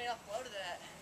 me upload that.